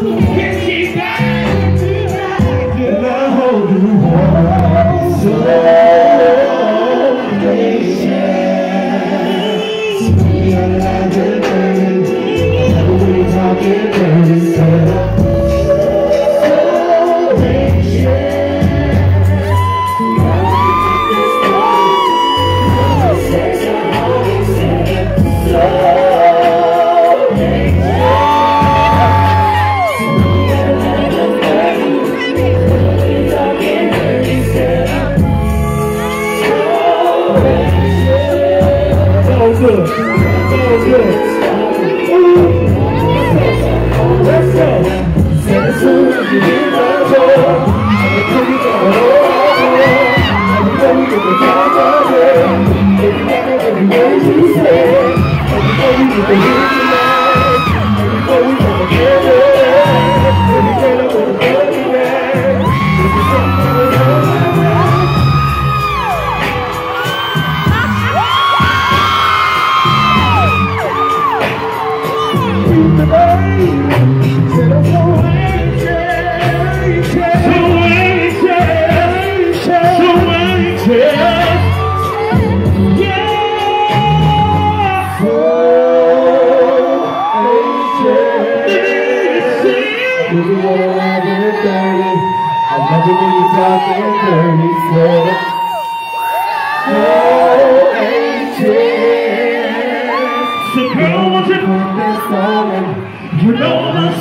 Yes, she's back. And I hold you warm. So good. So good. Let's go. You I love it when you talking dirty, so. told you, you know the